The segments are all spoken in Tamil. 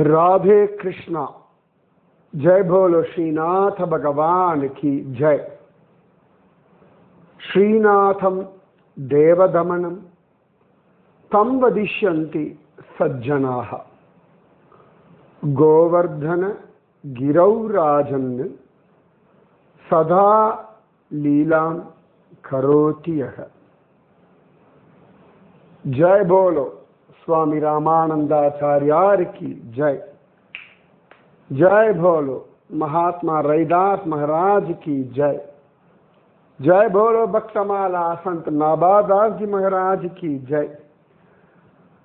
राधे कृष्णा। जय बोलो श्रीनाथ भगवान की जय। श्रीनाथम देवदमनम तम वदिष्यन्ति सज्जनाः। गोवर्धन गिरौ राजन्, सदा लीलां करोति यः। जय बोलो। स्वामी रामानंदाचार्य की जय। जय भोलो, महात्मा रैदास महाराज की जय। जय भोलो, भक्तमाला संत नाबादास जी महाराज की जय।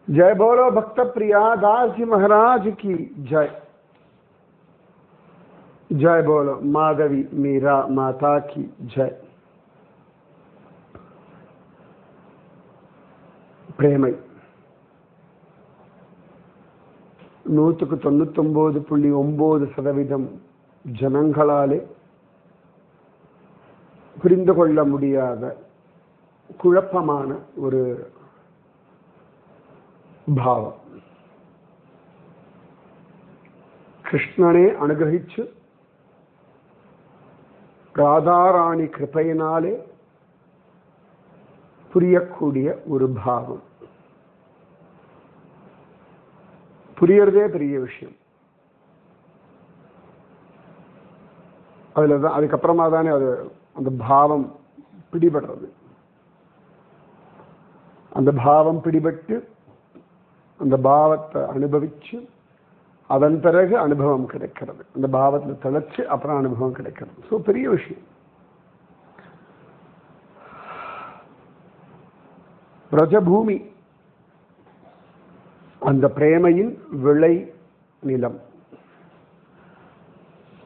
जय भोलो भक्त प्रियादास जी महाराज की जय। जय बोलो माधवी मीरा माता की जय। प्रेमई। நூற்றுக்கு தொண்ணூத்தொன்பது புள்ளி ஒன்பது சதவீதம் ஜனங்களாலே புரிந்து கொள்ள முடியாத குழப்பமான ஒரு பாவம். கிருஷ்ணனே அனுகிரகிச்சு ராதாராணி கிருப்பையினாலே புரியக்கூடிய ஒரு பாவம். புரியறதே பெரிய விஷயம். அதுல தான் அதுக்கப்புறமா தானே அது அந்த பாவம் பிடிபடுறது. அந்த பாவம் பிடிபட்டு அந்த பாவத்தை அனுபவிச்சு அதன் பிறகு அனுபவம் கிடைக்கிறது. அந்த பாவத்தில் திளைச்சு அப்புறம் அனுபவம் கிடைக்கிறது. ஸோ பெரிய விஷயம். பிரஜபூமி அந்த பிரேமையின் விளை நிலம்.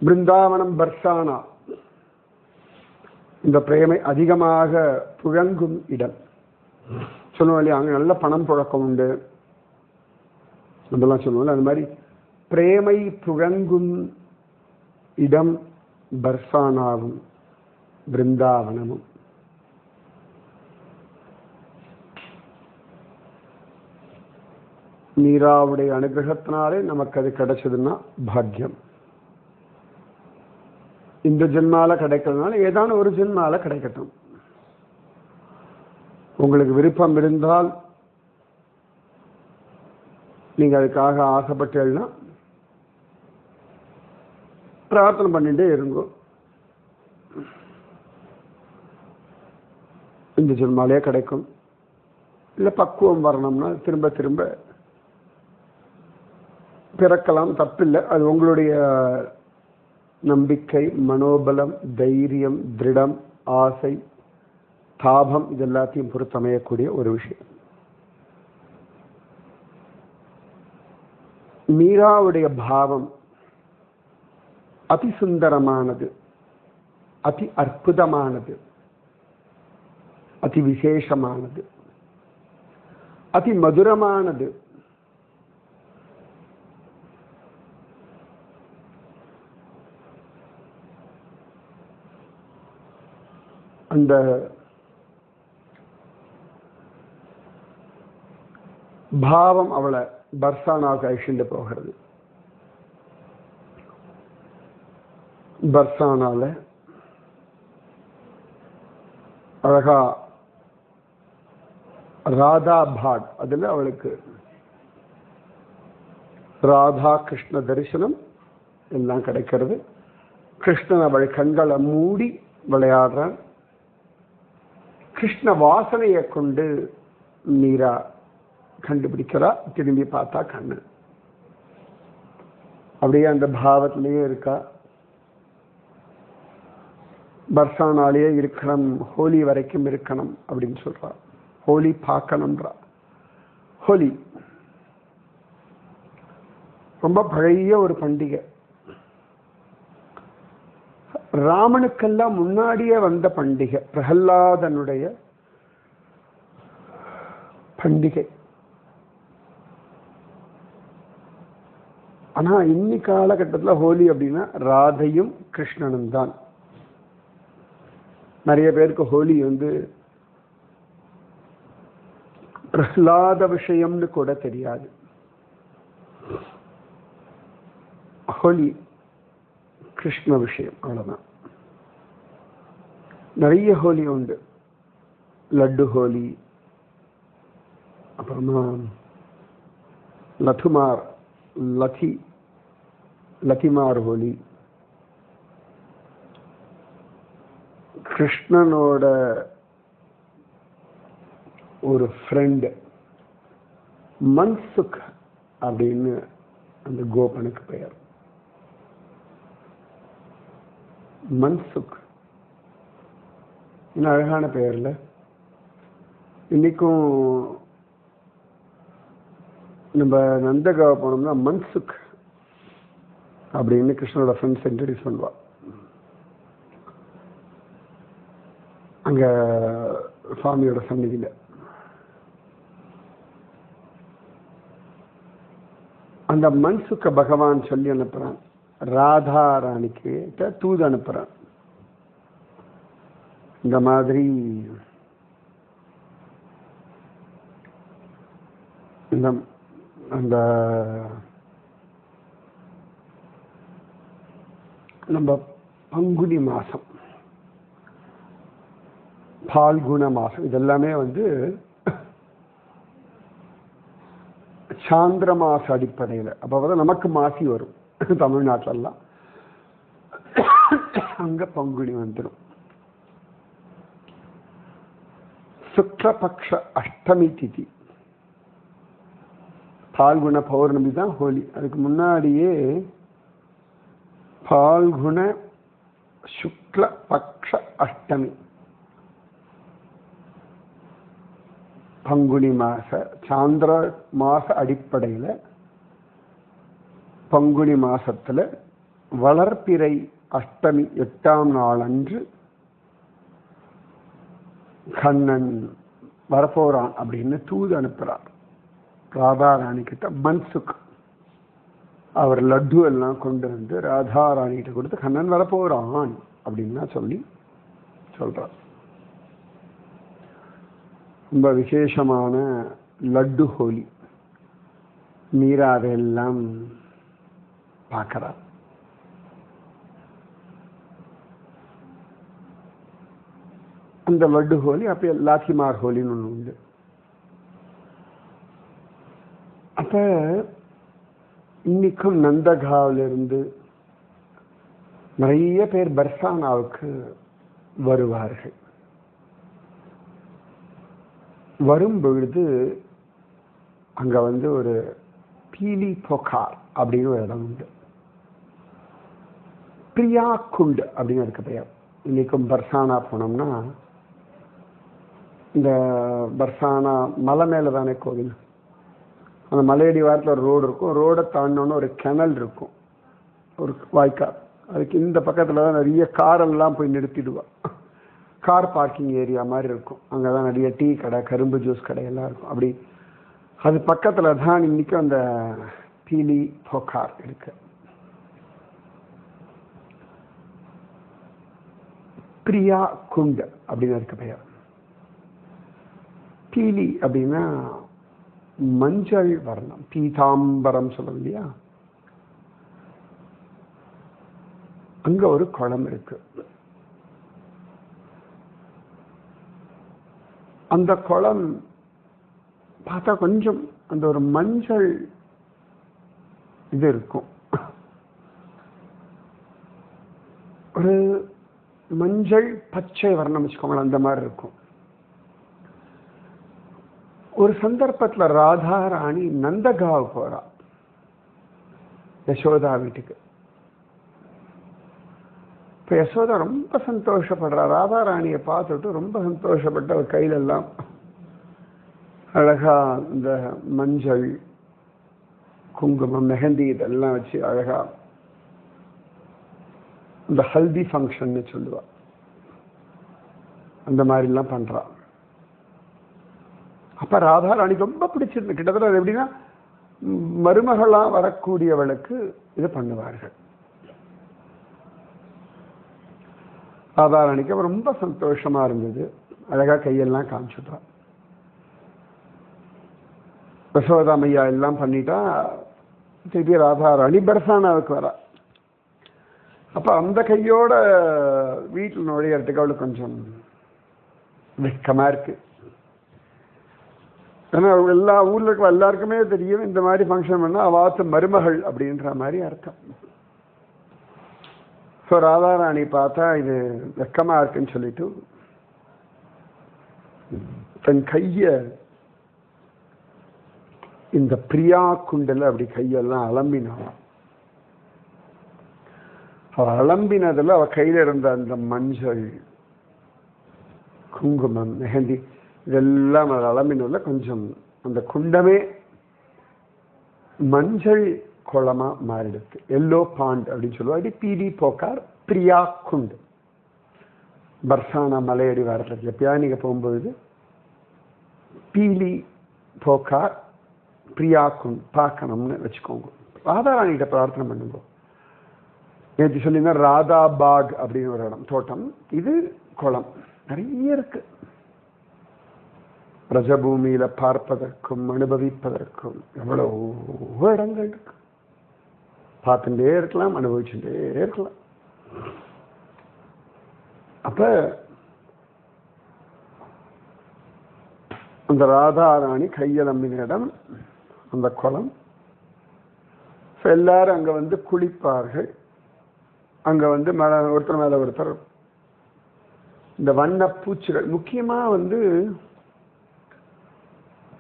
பிருந்தாவனம் பர்சானா இந்த பிரேமை அதிகமாக புழங்கும் இடம். சொல்லுவோம் இல்லையா? அங்கே நல்ல பணம் புழக்கம் உண்டு. அதெல்லாம் சொல்லுவோம்ல அந்த மாதிரி பிரேமை புழங்கும் இடம் பர்சானாவும் பிருந்தாவனமும். மீராவுடைய அனுகிரகத்தினாலே நமக்கு அது கிடைச்சதுன்னா பாக்கியம். இந்த ஜென்மால கிடைக்கிறதுனால ஏதான ஒரு ஜென்மால கிடைக்கட்டும். உங்களுக்கு விருப்பம் இருந்தால் நீங்க அதுக்காக ஆசைப்பட்டீங்கன்னா பிரார்த்தனை பண்ணிட்டே இருங்கோ. இந்த ஜென்மாலே கிடைக்கும். இல்லை பக்குவம் வரணும்னா திரும்ப திரும்ப பிறக்கலாம் தப்பில்லை. அது உங்களுடைய நம்பிக்கை மனோபலம் தைரியம் திருடம் ஆசை தாபம் இது எல்லாத்தையும் பொறுத்தமையக்கூடிய ஒரு விஷயம். மீராவுடைய பாவம் அதி சுந்தரமானது அதி அற்புதமானது அதி விசேஷமானது அதி மதுரமானது அந்த பாவம் அவளை பர்சானாவுக்கு அழிச்சுட்டு போகிறது. பர்சானால அழகா ராதா பாட் அதில் அவளுக்கு ராதா கிருஷ்ண தரிசனம் எல்லாம் கிடைக்கிறது. கிருஷ்ணன் அவள் கண்களை மூடி விளையாடுறான். கிருஷ்ண வாசனையை கொண்டு மீரா கண்டுபிடிக்கிறா திரும்பி பார்த்தா கண்ணு. அப்படியே அந்த பாவத்திலேயே இருக்கா. பர்சானாலேயே இருக்கணும் ஹோலி வரைக்கும் இருக்கணும் அப்படின்னு சொல்றா. ஹோலி பார்க்கணும்ன்றா. ஹோலி. ரொம்ப பழைய ஒரு பண்டிகை. ராமனுக்கெல்லாம் முன்னாடியே வந்த பண்டிகை பிரகல்லாதனுடைய பண்டிகை. ஆனா இன்னி காலகட்டத்தில் ஹோலி அப்படின்னா ராதையும் கிருஷ்ணனும் தான். நிறைய பேருக்கு ஹோலி வந்து பிரஹ்லாத விஷயம்னு கூட தெரியாது. ஹோலி கிருஷ்ண விஷயம் அவ்வளோதான் நிறைய ஹோலி உண்டு. லட்டு ஹோலி அப்புறமா லதுமார் லதி லதிமார் ஹோலி. கிருஷ்ணனோட ஒரு ஃப்ரெண்டு மன்சுக் அப்படின்னு அந்த கோபனுக்கு பெயர். மன்சுக். இன்னும் அழகான பெயரில் இன்றைக்கும் நம்ம நந்தகாவ போனோம்னா மன்சுக் அப்படின்னு கிருஷ்ணனோட ஃப்ரெண்ட்ஸ் இன்ட்ரடியூஸ் பண்ணுவாள் அங்கே சுவாமியோட சந்நிதியில் அந்த மன்சுக்க பகவான் சொல்லி அனுப்புகிறான் ராதா ராணிக்கு தூது அனுப்புறான். இந்த மாதிரி இந்த அந்த நம்ம பங்குனி மாதம் பால்குண மாதம் இதெல்லாமே வந்து சாந்திர மாச அடிப்படையில். அப்போ வந்து நமக்கு மாசி வரும். தமிழ்நாட்டிலலாம் அங்கே பங்குனி வந்துடும் சுக்லபக்ஷ அஷ்டமி திதி. பால்குண பௌர்ணமி தான் ஹோலி. அதுக்கு முன்னாடியே பால்குண சுக்ல பக்ஷ அஷ்டமி. பங்குனி மாச சாந்திர மாச அடிப்படையில் பங்குனி மாசத்துல வளர்ப்பிறை அஷ்டமி எட்டாம் நாள் அன்று கண்ணன் வரப்போறான் அப்படின்னு தூது அனுப்புறார். ராதாராணி கிட்ட மன்சுக் அவர் லட்டு எல்லாம் கொண்டு வந்து ராதாராணி கிட்ட கொடுத்து கண்ணன் வரப்போறான் அப்படின்னா சொல்லி சொல்றார். ரொம்ப விசேஷமான லட்டு ஹோலி. மீரா பார்க்கிறார். அந்த லட்டு ஹோலி அப்போ லாத்திமார் ஹோலின்னு ஒன்று உண்டு. அப்ப இன்னைக்கும் நந்தகாவிலிருந்து நிறைய பேர் பர்சானாவுக்கு வருவார்கள். வரும் பொழுது அங்க வந்து ஒரு பீலி பொக்கார் அப்படின்னு ஒரு இடம் உண்டு. பிரியா குண்டு அப்படின்னு அதுக்கு பெயர். இன்னைக்கும் பர்சானா போனோம்னா இந்த பர்சானா மலை மேல தானே கோவில்? அந்த மலையடி வாரத்தில் ஒரு ரோடு இருக்கும். ரோடை தாண்டோன்னு ஒரு கிணல் இருக்கும். ஒரு வாய்க்கால் அதுக்கு இந்த பக்கத்தில் தான் நிறைய காரெல்லாம் போய் நிறுத்திடுவாள் கார் பார்க்கிங் ஏரியா மாதிரி இருக்கும். அங்கே தான் நிறைய டீ கடை கரும்பு ஜூஸ் கடை எல்லாம் இருக்கும். அப்படி அது பக்கத்தில் தான் இன்னைக்கும் அந்த பீலி போக்கார் இருக்குது பிரியா குண்ட் அப்படின்னு இருக்கு பெயர். பீலி அப்படின்னா மஞ்சள் வர்ணம் பீதாம்பரம் சொல்லுவோம் இல்லையா? அங்க ஒரு குளம் இருக்கு. அந்த குளம் பார்த்தா கொஞ்சம் அந்த ஒரு மஞ்சள் இது இருக்கும். ஒரு மஞ்சள் பச்சை வர்ணம் வச்சுக்கோங்களேன் அந்த மாதிரி இருக்கும். ஒரு சந்தர்ப்பத்தில் ராதா ராணி நந்தகாவ் போறா யசோதா வீட்டுக்கு. இப்போ யசோதா ரொம்ப சந்தோஷப்படுறா. ராதா ராணியை பார்த்துட்டு ரொம்ப சந்தோஷப்பட்ட அவர் கையிலெல்லாம் அழகா இந்த மஞ்சள் குங்குமம் மெஹந்தி இதெல்லாம் வச்சு அழகாக இந்த ஹல்தி ஃபங்க்ஷன்னு சொல்லுவா. அந்த மாதிரிலாம் பண்றா. அப்ப ராதாராணிக்கு ரொம்ப பிடிச்சிருந்து கிட்டத்தட்ட அது எப்படின்னா மருமகளாக வரக்கூடியவளுக்கு இது பண்ணுவார்கள். ராதாராணிக்கு அவ ரொம்ப சந்தோஷமா இருந்தது. அழகா கையெல்லாம் காமிச்சுட்டா. யசோதாமையா எல்லாம் பண்ணிட்டா திருப்பி ராதாராணி பர்சானாவுக்கு வரா. அப்போ அந்த கையோட வீட்டில் நுழையிறதுக்கு அவளுக்கு கொஞ்சம் வெக்கமாக இருக்குது ஏன்னா எல்லா ஊரில் இருக்க எல்லாருக்குமே தெரியும் இந்த மாதிரி ஃபங்க்ஷன் பண்ணால் அவாத்து மருமகள் அப்படின்ற மாதிரி அர்த்தம். ஸோ ராதாராணி பார்த்தா இது வெக்கமாக இருக்குன்னு சொல்லிட்டு தன் கையை இந்த பிரியா குண்டில் அப்படி கையெல்லாம் அலம்பினான். அவள் அலம்பினதில் அவள் கையில் இருந்த அந்த மஞ்சள் குங்குமம் மெஹந்தி இதெல்லாம் அவள் அலம்பினதில் கொஞ்சம் அந்த குண்டமே மஞ்சள் குளமா மாறிடுது எல்லோ பாண்ட் அப்படின்னு சொல்லுவாங்க. பிடி போக்கார் பிரியா குண்டு பர்சானா மலையடி வாரத்தில் எப்பயா நீங்கள் போகும்போது பீலி போக்கார் பிரியா குண்ட் பார்க்கணும்னு வச்சுக்கோங்க. ராதாராணிகிட்ட பிரார்த்தனை பண்ணுங்க. நேற்று சொல்லியிருந்தா ராதா பாக் அப்படின்னு ஒரு இடம் தோட்டம். இது குளம். நிறைய இருக்கு. ரஜபூமியில பார்ப்பதற்கும் அனுபவிப்பதற்கும் எவ்வளவோ இடங்கள் இருக்கு. பார்த்துட்டே இருக்கலாம் அனுபவிச்சுட்டே இருக்கலாம். அப்ப அந்த ராதாராணி கையலம்பின இடம் அந்த குளம். எல்லாரும் அங்க வந்து குளிப்பார்கள். அங்கே வந்து மேலே ஒருத்தர் மேலே ஒருத்தர். இந்த வண்ண பூச்சிகள் முக்கியமாக வந்து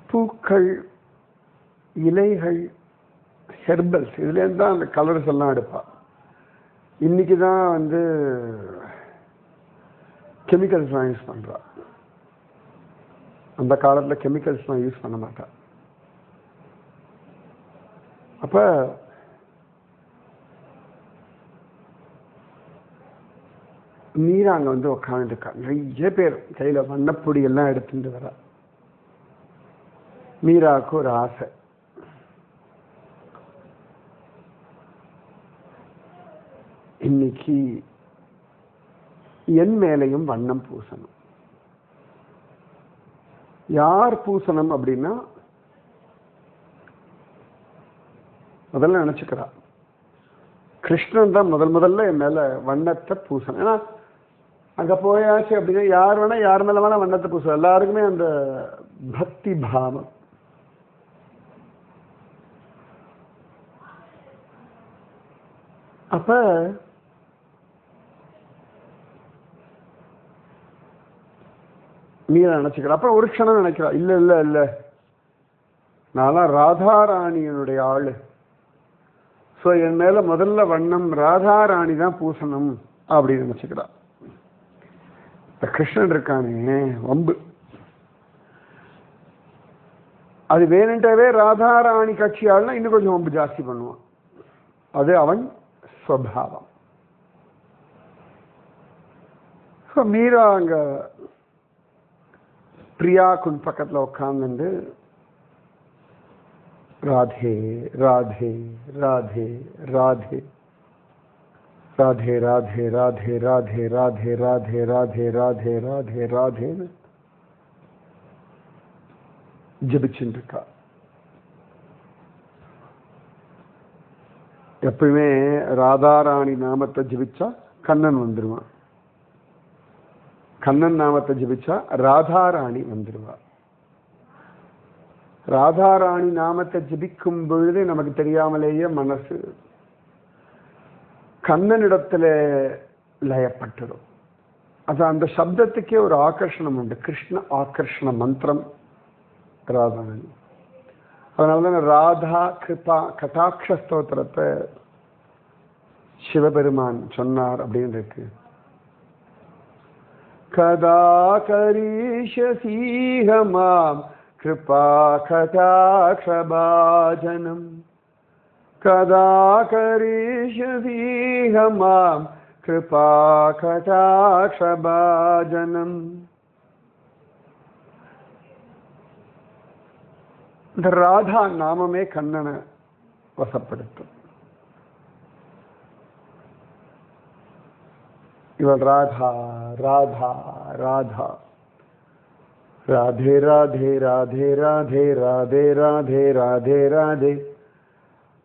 பூக்கள் இலைகள் ஹெர்பல்ஸ் இதுலேருந்து தான் அந்த கலர்ஸ் எல்லாம் எடுப்பாள் இன்னைக்கு தான் வந்து கெமிக்கல்ஸ்லாம் யூஸ் பண்ணுறா அந்த காலத்தில் கெமிக்கல்ஸ்லாம் யூஸ் பண்ண மாட்டாள் அப்போ மீரா அங்கே வந்து உக்காந்துருக்கா. நிறைய பேர் கையில் வண்ணப்பொடி எல்லாம் எடுத்துட்டு வரா. மீராவுக்கு ஒரு ஆசை. இன்னைக்கு என் மேலையும் வண்ணம் பூசணும். யார் பூசணும் அப்படின்னா முதல்ல நினைச்சுக்கிறா. கிருஷ்ணன் தான் முதல் முதல்ல என் மேல வண்ணத்தை பூசணும். ஏன்னா அங்கே போயாச்சு அப்படின்னா யார் வேணால் யார் மேலே வேணால் வண்ணத்தை பூசணும் எல்லாருக்குமே அந்த பக்தி பாவம். அப்போ மீரா நினைச்சுக்கிறா. அப்புறம் ஒரு க்ஷணம் நினைக்கிறா. இல்லை இல்லை இல்லை. நான்லாம் ராதாராணியனுடைய ஆள். ஸோ என் மேலே முதல்ல வண்ணம் ராதாராணி தான் பூசணும் அப்படின்னு நினச்சிக்கிறா. இந்த கிருஷ்ணன் இருக்கானே வம்பு. அது வேணுன்ட்டவே ராதாராணி கட்சி ஆள்னா இன்னும் கொஞ்சம் வம்பு ஜாஸ்தி பண்ணுவான். அது அவன் ஸ்வபாவம். ஸோ மீரா அங்க பிரியா குன் பக்கத்தில் உட்காந்துண்டு ராதே ராதே ராதே ராதே. ராதே ராதே ராதே ராதே ராதே ராதே ராதே ராதே ராதே ராதேன்னு ஜபிச்சுட்டு இருக்கா எப்பவுமே ராதாராணி நாமத்தை ஜபிச்சா கண்ணன் வந்துருவான் கண்ணன் நாமத்தை ஜபிச்சா ராதாராணி வந்துருவா ராதாராணி நாமத்தை ஜபிக்கும் பொழுது நமக்கு தெரியாமலேயே மனசு கண்ணனிடத்துல லயப்பட்டுடும் அது அந்த சப்தத்துக்கே ஒரு ஆகர்ஷணம் உண்டு. கிருஷ்ண ஆகர்ஷண மந்திரம் ராதானி அதனால தான் ராதா கிருபா கட்டாட்ச ஸ்தோத்திரத்தை சிவபெருமான் சொன்னார் அப்படின்னு இருக்கு கதா கரீஷசீஹ மாம் கிருபா கதாட்சபாஜனம் கதா கரீஷசீஹ மாம் கிருபா கடாட்சபாஜனம் இந்த ராதா நாமமே கண்ணனை வசப்படுத்தும் இவள் ராதா ராதா ராதா ராதே ராதே ராதே ராதே ராதே ராதே ராதே ராதே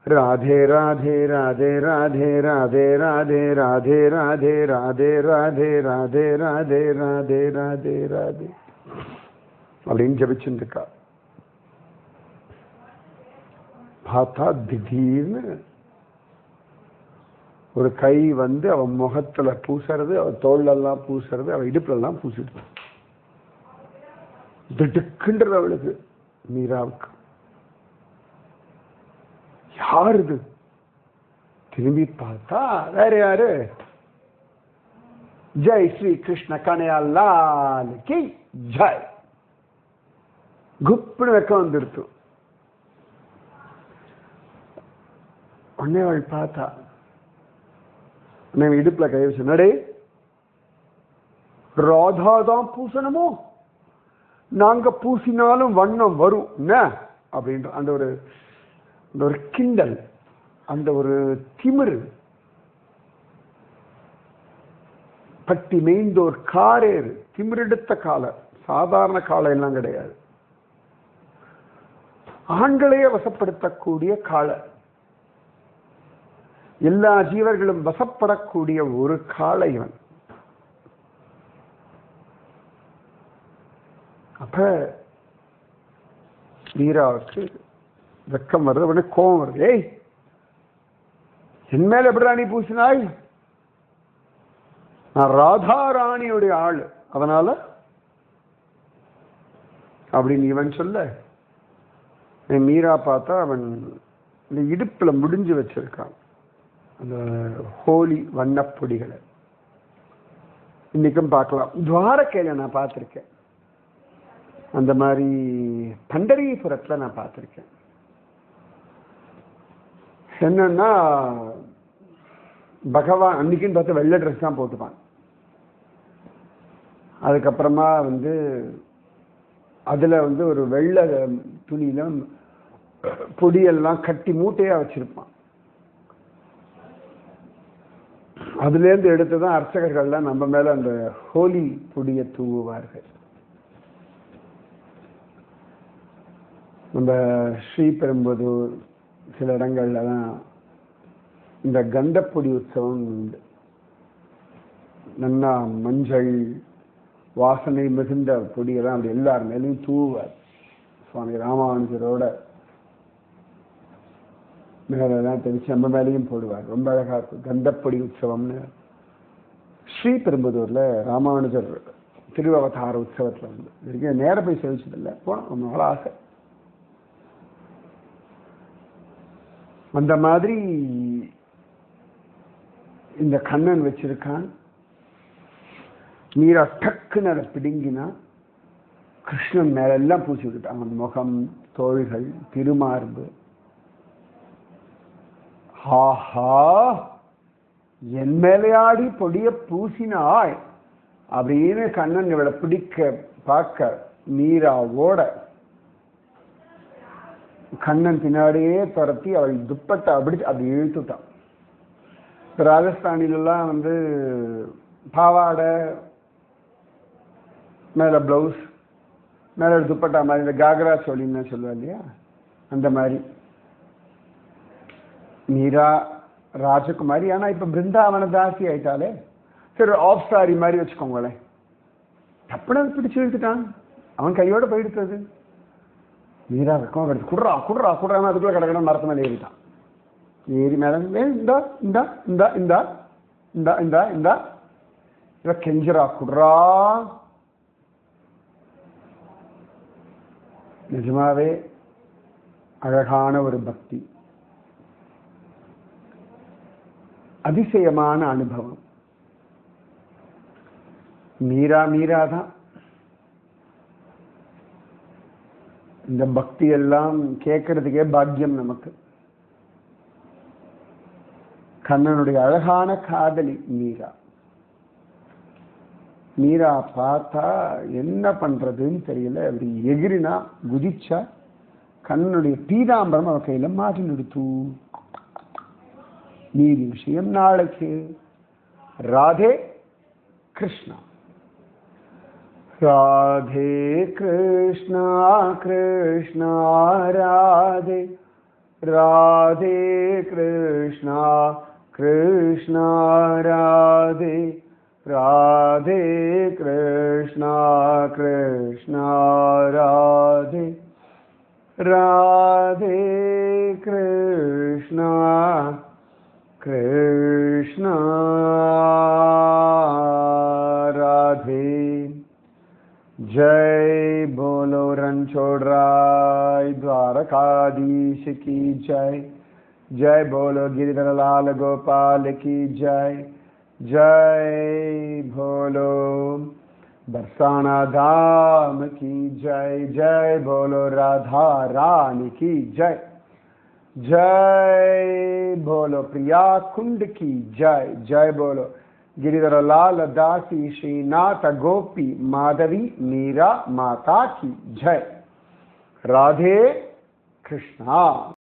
ராதே ராதே ராதே ராதே ராதே ராதே ராதே ராதே ராதே ராதே ராதே ராதே ராதே ராதே ராதே அப்படின்னு ஜபிச்சுருக்கா பார்த்தா திடீர்னு ஒரு கை வந்து அவன் முகத்துல பூசுறது அவன் தோல்லெல்லாம் எல்லாம் பூசுறது அவ இடுப்புல எல்லாம் பூசிடுது திடுக்குன்றது அவளுக்கு மீராவுக்கு யார் இது திரும்பி பார்த்தா வேற யாரு? ஜெய் ஸ்ரீ கிருஷ்ண கனையால் ஜெய். குப்புன்னு வெக்க வந்துருத்து. உடனே அவள் பார்த்தா. உன்னை இடுப்புல கை வச்சு நடே ராதாதான் பூசணுமோ? நாங்க பூசினாலும் வண்ணம் வரும். என்ன? அப்படின்ற அந்த ஒரு அந்த ஒரு கிண்டல் அந்த ஒரு திமிரு பட்டி மேய்ந்தோர் காரேறு. திமிரெடுத்த காலை சாதாரண காலை எல்லாம் கிடையாது. ஆண்களையே வசப்படுத்தக்கூடிய காலை. எல்லா ஜீவர்களும் வசப்படக்கூடிய ஒரு காளை இவன். அப்ப வீராவுக்கு வெக்கம் வருது உடனே கோபம் வருது. ஏய் என் மேல எப்படிடா நீ பூசினாய்? நான் ராதா ராணியுடைய ஆள். அதனால அப்படின்னு இவன் சொல்ல என் மீரா பார்த்தா அவன் இந்த இடுப்புல முடிஞ்சு வச்சிருக்கான். அந்த ஹோலி வண்ணப்பொடிகளை. இன்னைக்கும் பார்க்கலாம். துவாரக்கையில் நான் பார்த்துருக்கேன். அந்த மாதிரி பண்டரிபுரத்தில் நான் பார்த்துருக்கேன். என்னன்னா பகவான் அன்னைக்குன்னு பார்த்து வெள்ளை ட்ரெஸ் தான் போட்டுப்பான். அதுக்கப்புறமா வந்து அதில் வந்து ஒரு வெள்ளை துணியில் பொடியெல்லாம் கட்டி மூட்டையாக வச்சுருப்பான். அதுலேருந்து எடுத்து தான் அர்ச்சகர்கள்லாம் நம்ம மேலே அந்த ஹோலி பொடியை தூவுவார்கள். நம்ம ஸ்ரீபெரும்புதூர் சில இடங்கள்ல தான் இந்த கந்தப்பொடி உற்சவம் உண்டு. நல்லா மஞ்சள் வாசனை மிகுந்த பொடியெல்லாம் அப்படி எல்லார் மேலேயும் தூவார். சுவாமி ராமானுஜரோட மேலெல்லாம் தெரிச்சு நம்ம மேலேயும் போடுவார். ரொம்ப அழகா இருக்கும். கந்தப்பொடி உற்சவம்னு. ஸ்ரீ பெரும்புதூர்ல ராமானுஜர் திருவவதார உற்சவத்துல வந்து. இதுக்கு நேர போய் சேவிச்சதில்லை. போனோம். ரொம்ப நாள் ஆசை. அந்த மாதிரி இந்த கண்ணன் வச்சிருக்கான். மீரா டக்குன்னு அதை பிடுங்கினா கிருஷ்ணன் மேலெல்லாம் பூசி விட்டுட்டான் அவன் முகம் தோள்கள் திருமார்பு. ஆஹா என் மேலையாடி பொடிய பூசினாய் அப்படின்னு கண்ணன் இவளை பிடிக்க பார்க்க நீரா ஓட கண்ணன் பின்னாடியே துரத்தி அவள் துப்பட்டை அப்படி அப்படி இழுத்துட்டான். இப்போ ராஜஸ்தானிலெல்லாம் வந்து பாவாடை மேலே ப்ளவுஸ் மேலே துப்பட்டா மாதிரி இந்த காக்ரா சோழின்னு சொல்லுவா இல்லையா? அந்த மாதிரி. மீரா ராஜகுமாரி ஆனால் இப்போ பிருந்தாவன தாசி ஆயிட்டாலே சரி ஆஃப் சாரி மாதிரி வச்சுக்கோங்களேன். டப்புனு பிடிச்சு இழுத்துட்டான். அவன் கையோட போயிடுத்தது மீரா வெக்கம் வருது குடுறா குடுறா குடுறான்னு அதுக்குள்ளே கிடக்கணும் மரத்து மேலே ஏறிட்டான் ஏறி மேலே ஏ இந்தா இந்தா இந்தா இந்தா இந்தா இந்தா இந்தா இவ கெஞ்சிரா குடுறா நிஜமாவே அழகான ஒரு பக்தி அதிசயமான அனுபவம் மீரா மீரா தான் இந்த பக்தி எல்லாம் கேட்கறதுக்கே பாக்கியம் நமக்கு. கண்ணனுடைய அழகான காதலி மீரா. மீரா பார்த்தா என்ன பண்றதுன்னு தெரியல. அப்படி எகிரினா குதிச்சா கண்ணனுடைய பீதாம்பரம் அவ கையில மாட்டி நிறுத்து. மீதி விஷயம் நாளைக்கு. ராதே கிருஷ்ணா. राधे कृष्ण कृष्ण राधे। राधे कृष्ण कृष्ण राधे। राधे कृष्ण कृष्ण राधे। राधे कृष्ण कृष्ण जय बोलो रणछोड़राय द्वारकाधीश की जय। जय बोलो गिरिधर लाल गोपाल की जय। जय बोलो बरसाना धाम की जय। जय बोलो राधा रानी की जय। जय बोलो प्रिया कुंड की जय। जय बोलो गिरिधर लाल दासी श्रीनाथ गोपी माधवी मीरा माता की जय। राधे कृष्णा।